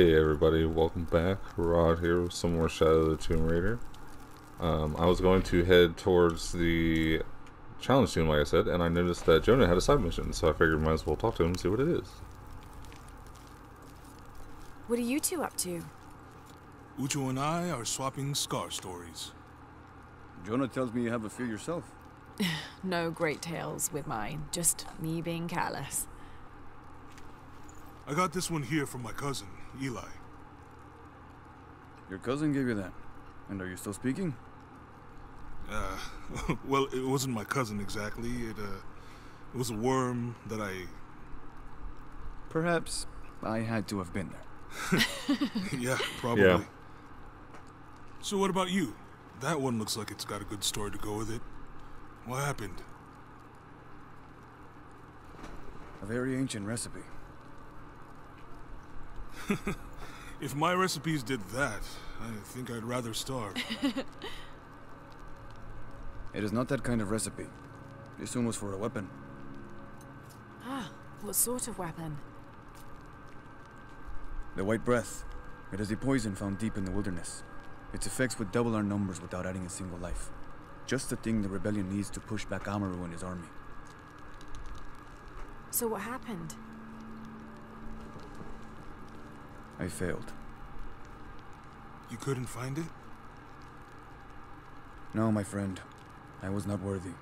Hey everybody, welcome back. Rod here with some more Shadow of the Tomb Raider. Um, I was going to head towards the challenge tomb, like I said, and I noticed that Jonah had a side mission, so I figured might as well talk to him and see what it is. What are you two up to? Uchu and I are swapping scar stories. Jonah tells me you have a fear yourself. No great tales with mine, just me being careless. I got this one here from my cousin, Eli. Your cousin gave you that. And are you still speaking? Uh, well, it wasn't my cousin exactly. It, uh, it was a worm that I... Perhaps I had to have been there. yeah, probably. Yeah. So what about you? That one looks like it's got a good story to go with it. What happened? A very ancient recipe. If my recipes did that, I think I'd rather starve. It is not that kind of recipe. This one was for a weapon. Ah, what sort of weapon? The White Breath. It is a poison found deep in the wilderness. Its effects would double our numbers without adding a single life. Just the thing the rebellion needs to push back Amaru and his army. So what happened? I failed. You couldn't find it? No, my friend. I was not worthy.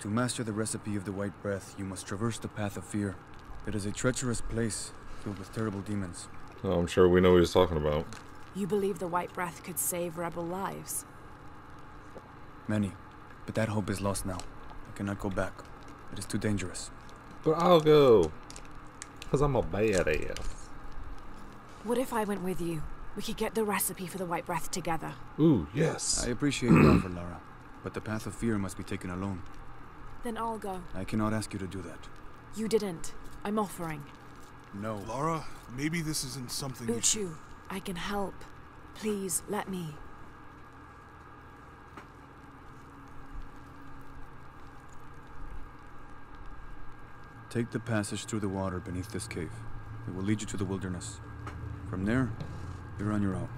To master the recipe of the White Breath, you must traverse the path of fear. It is a treacherous place filled with terrible demons. Oh, I'm sure we know what he's talking about. You believe the White Breath could save rebel lives? Many. But that hope is lost now. I cannot go back. It is too dangerous. But I'll go. Because I'm a badass. What if I went with you? We could get the recipe for the White Breath together. Ooh, yes. I appreciate your offer, Lara. But the path of fear must be taken alone. Then I'll go. I cannot ask you to do that. You didn't. I'm offering. No. Lara, maybe this isn't something you should... Uchu, I can help. Please, let me. Take the passage through the water beneath this cave. It will lead you to the wilderness. From there, you're on your own.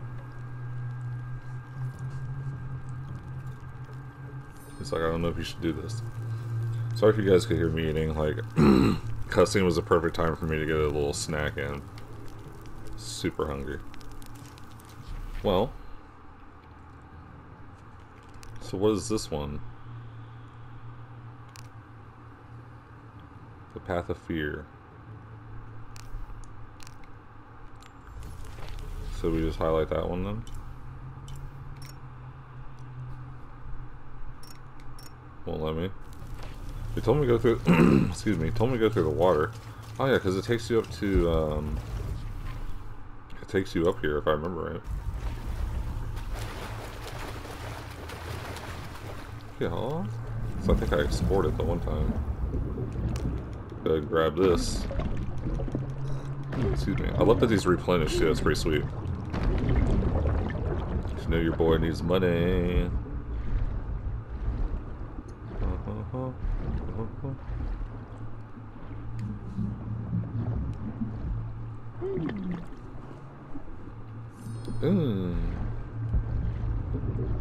He's like, I don't know if you should do this. Sorry if you guys could hear me eating. Like, cussing was the perfect time for me to get a little snack in. Super hungry. Well. So what is this one? The Path of Fear. So we just highlight that one then? Won't let me. They told me to go through. excuse me. Told me to go through the water. Oh yeah, because it takes you up to. Um, it takes you up here if I remember right. Yeah. So I think I explored it the one time. Gotta grab this. Excuse me. I love that these replenish too. It's pretty sweet. Know your boy needs money. Ooh.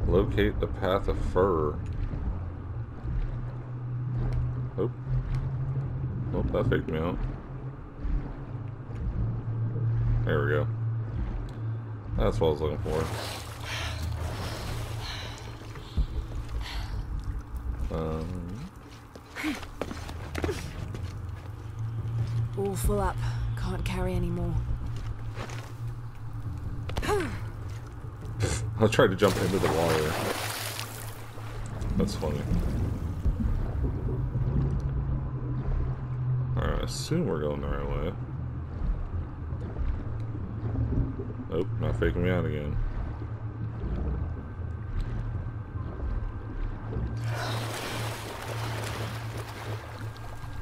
Locate the path of fear. Oh. Oh, that faked me out. There we go. That's what I was looking for. Um, All full up. Can't carry any more. I tried to jump into the water. That's funny. Alright, I assume we're going the right way. Nope, not faking me out again.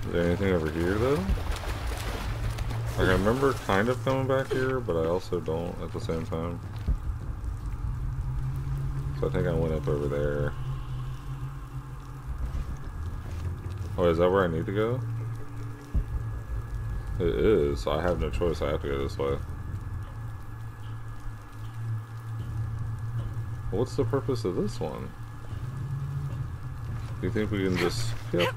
Is there anything over here, though? Like, I remember kind of coming back here, but I also don't at the same time. So I think I went up over there. Oh, is that where I need to go? It is. I have no choice. I have to go this way. What's the purpose of this one? Do you think we can just... Yep.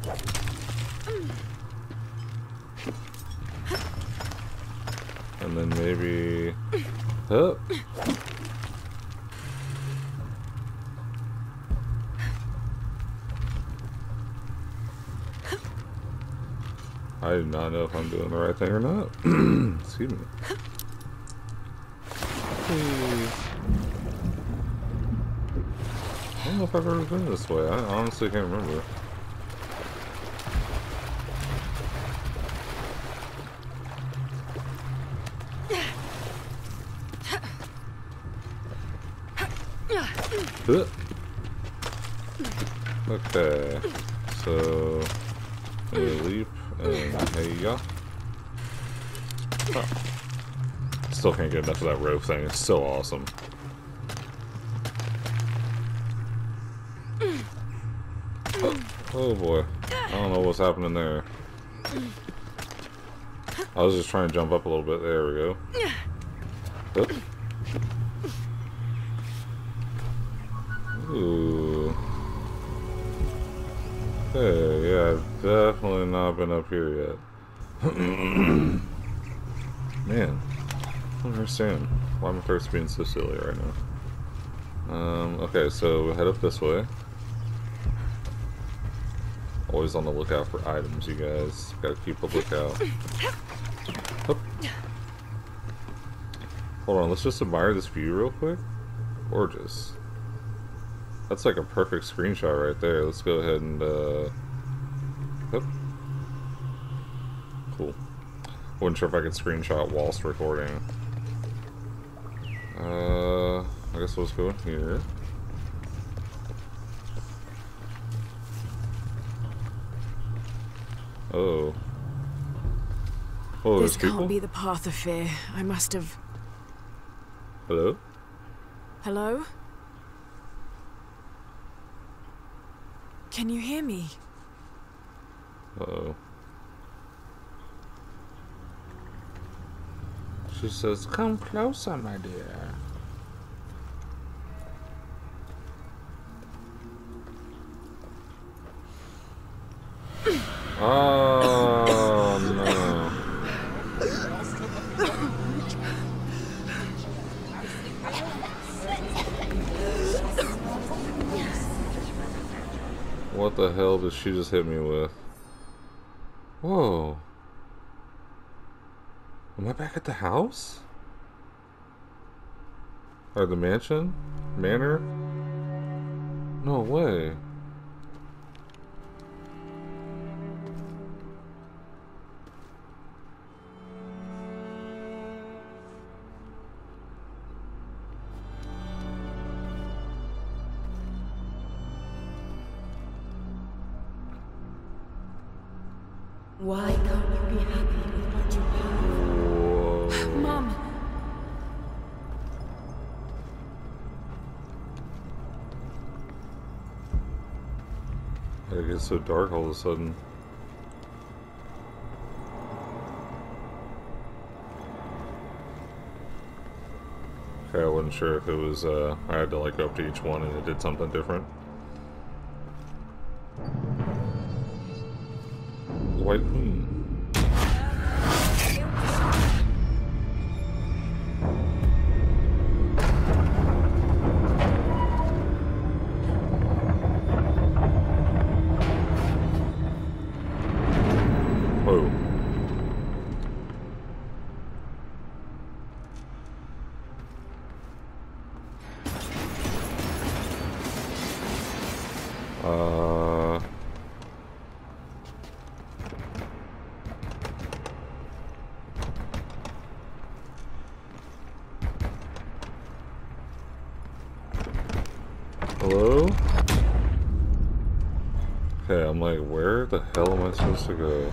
And then maybe... Huh? I do not know if I'm doing the right thing or not. Excuse me. I don't know if I've ever been this way. I honestly can't remember. Okay, so a leap and hey ya. Huh. Still can't get enough of that rope thing. It's so awesome. Oh, oh boy, I don't know what's happening there. I was just trying to jump up a little bit. There we go. Oop. Ooh. Hey, yeah, I've definitely not been up here yet. Man, I don't understand why my throat's being so silly right now. Um, okay, so we'll head up this way. Always on the lookout for items, you guys. Gotta keep a lookout. Hold on, let's just admire this view real quick. Gorgeous. That's like a perfect screenshot right there. Let's go ahead and, uh... Oop. Cool. Wasn't sure if I could screenshot whilst recording. Uh, I guess we'll just go in here. Oh. Oh, this can't people? be the path of fear. I must have. Hello? Hello? Can you hear me? Uh-oh. She says, come closer, my dear. Oh, What the hell did she just hit me with? Whoa. Am I back at the house? Or the mansion? Manor? No way. Why can't you be happy with what you have? Whoa. Mum! It gets so dark all of a sudden. Okay, I wasn't sure if it was, uh, I had to like go up to each one and it did something different. White Queen. Okay, I'm like, where the hell am I supposed to go?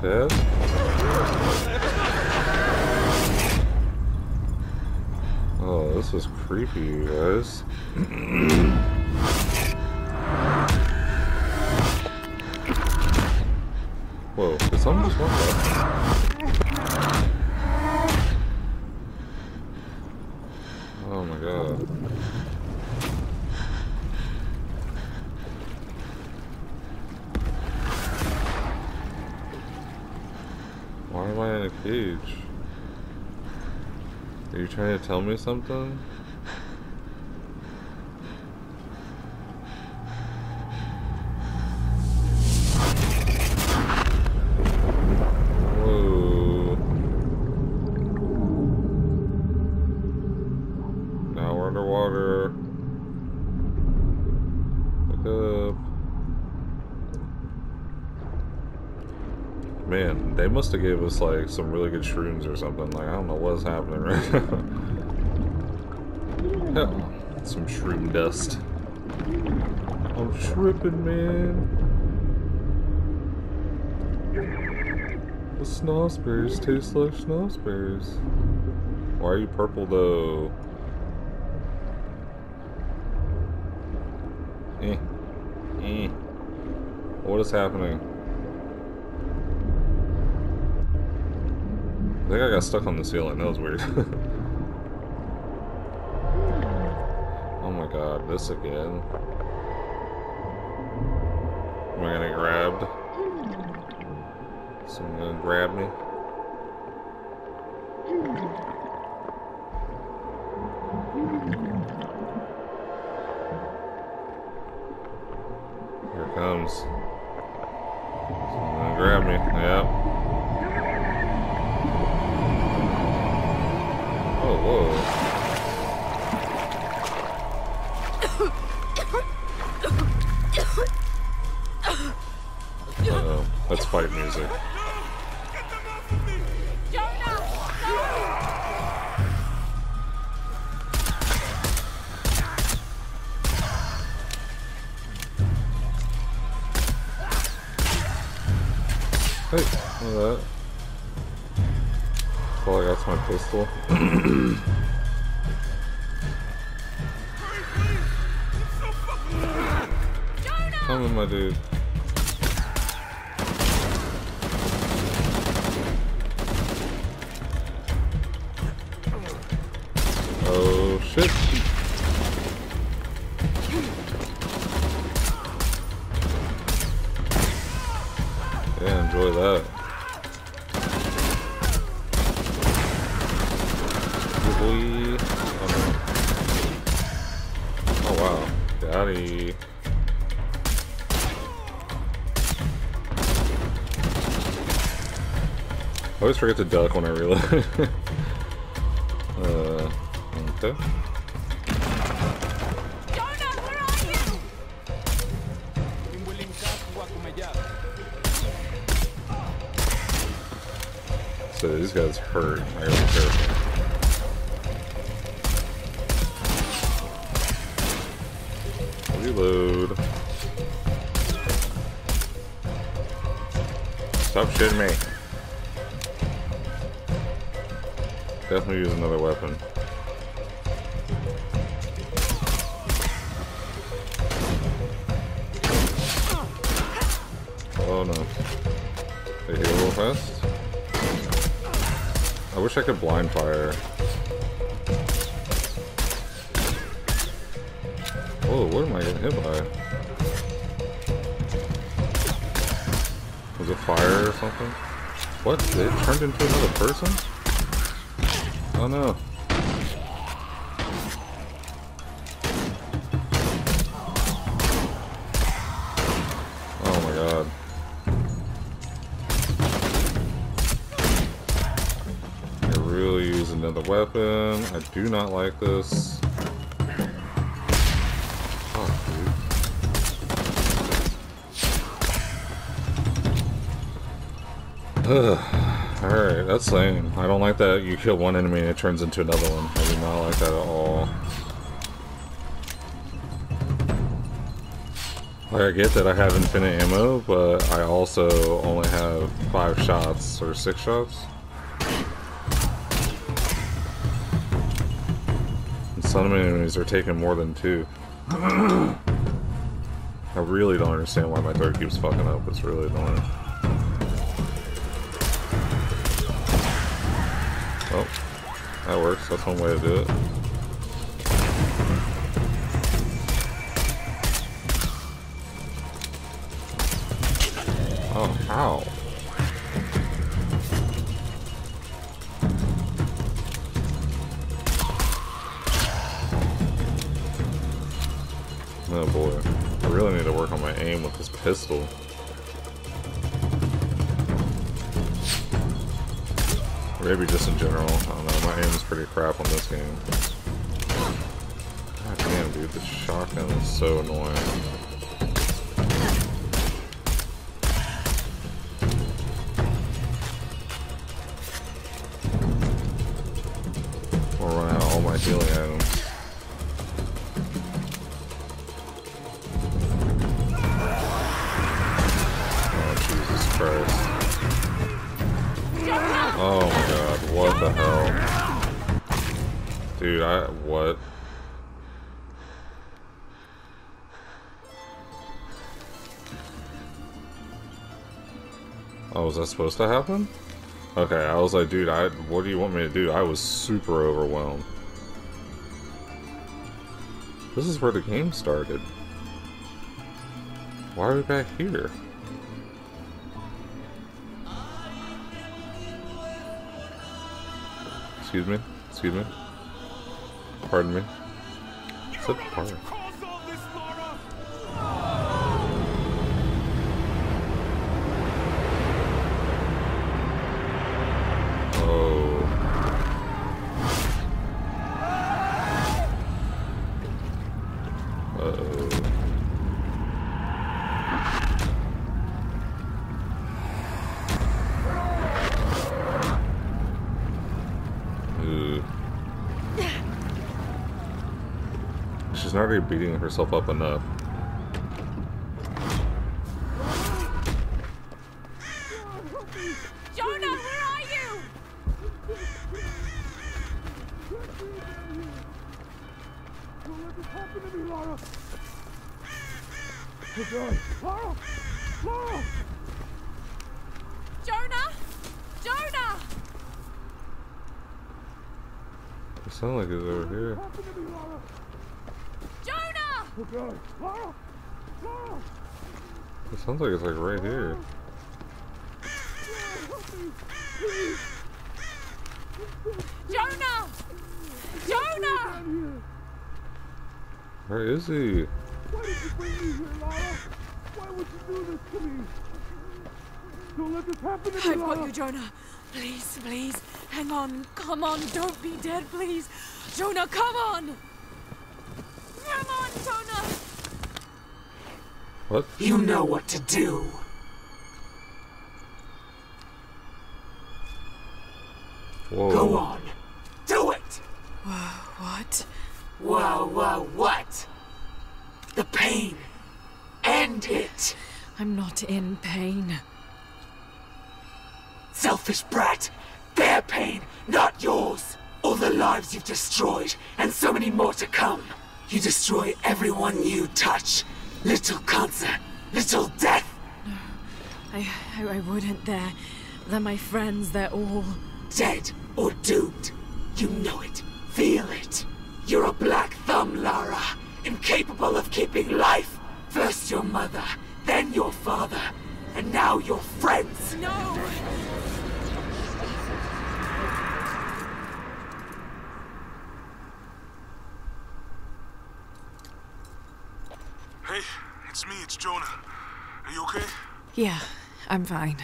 Dad? Oh, this is creepy, you guys. Whoa, did someone just walk up? Oh my rage. Are you trying to tell me something? Must have gave us like some really good shrooms or something. Like I don't know what's happening right now. Some shroom dust. I'm tripping, man. The snozzberries taste like snozzberries. Why are you purple though? Eh. Eh. What is happening? I think I got stuck on the ceiling. That was weird. oh my god, this again. Am I gonna get grabbed? Someone gonna grab me? Here comes. Someone gonna grab me. Yep. Oh, whoa. Uh-oh. That's fight music. My pistol. Come in, my dude. Oh shit. I always forget to duck when I reload. uh, okay. So these guys hurt. I gotta be careful. Reload. Stop shooting me. Definitely use another weapon. Oh no. They heal real fast? I wish I could blind fire. Whoa, what am I getting hit by? Was it fire or something? What? It turned into another person? Oh no. Oh my god. I really use another weapon. I do not like this. Oh, dude. Ugh. Alright, that's lame. I don't like that you kill one enemy and it turns into another one. I do not like that at all. Like, I get that I have infinite ammo, but I also only have five shots or six shots. And some enemies are taking more than two. I really don't understand why my throat keeps fucking up. It's really annoying. That works. That's one way to do it. Was that supposed to happen? Okay, I was like, dude, I. What do you want me to do? I was super overwhelmed. This is where the game started. Why are we back here? Excuse me? Excuse me? Pardon me? What's that She's not already beating herself up enough. Jonah, where are you? Jonah! Jonah! It sounds like it's over here. Jonah! It sounds like it's like right here. Jonah! Jonah! Where is he? Why did you bring me here, Lara? Why would you do this to me? Don't let this happen to me, I've got you, Jonah. Please, please. Hang on. Come on. Don't be dead, please. Jonah, come on. Come on, Jonah. What? You know what to do. Whoa. Go on. Do it. What? Whoa, whoa, what? The pain. End it. I'm not in pain. Selfish brat. Their pain, not yours. All the lives you've destroyed, and so many more to come. You destroy everyone you touch. Little cancer, little death. No, I, I, I wouldn't. They're, they're my friends. They're all. Dead or doomed. You know it. Feel it. You're a black thumb, Lara. Incapable of keeping life. First your mother, then your father, and now your friends. No! Hey, it's me, it's Jonah. Are you okay? Yeah, I'm fine.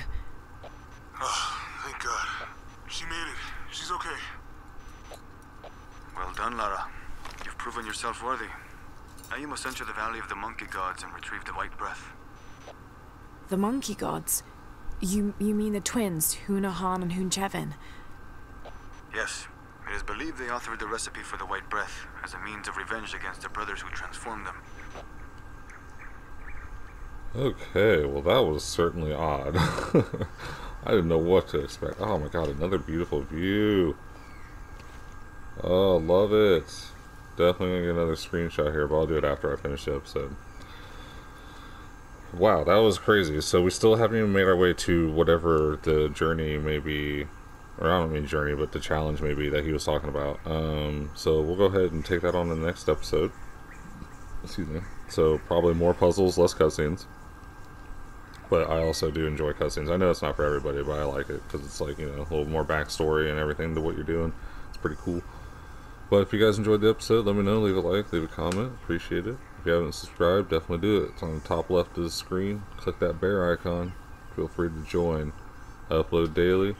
Oh, thank God. She made it. She's okay. Well done, Lara. You've proven yourself worthy. Now you must enter the Valley of the Monkey Gods and retrieve the White Breath. The monkey gods. You you mean the twins, Hunahan and Hunchevin? Yes, it is believed they authored the recipe for the White Breath as a means of revenge against the brothers who transformed them. Okay, well that was certainly odd. I didn't know what to expect. Oh my god, another beautiful view. Oh, love it. Definitely gonna get another screenshot here, but I'll do it after I finish the episode. Wow, that was crazy. So we still haven't even made our way to whatever the journey may be, or I don't mean journey, but the challenge may be that he was talking about. Um, so we'll go ahead and take that on in the next episode. Excuse me. So probably more puzzles, less cutscenes. But I also do enjoy cutscenes. I know it's not for everybody, but I like it because it's like you know a little more backstory and everything to what you're doing. It's pretty cool. But if you guys enjoyed the episode, let me know. Leave a like, leave a comment. Appreciate it. If you haven't subscribed, definitely do it. It's on the top left of the screen. Click that bear icon. Feel free to join. I upload daily.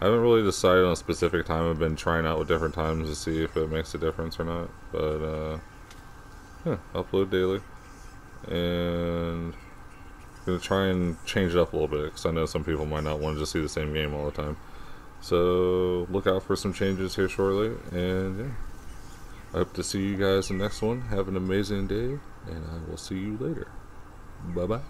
I haven't really decided on a specific time. I've been trying out with different times to see if it makes a difference or not. But, uh, yeah, upload daily. And Gonna try and change it up a little bit because I know some people might not want to just see the same game all the time. So look out for some changes here shortly, and yeah, I hope to see you guys in the next one. Have an amazing day, and I will see you later. Bye bye.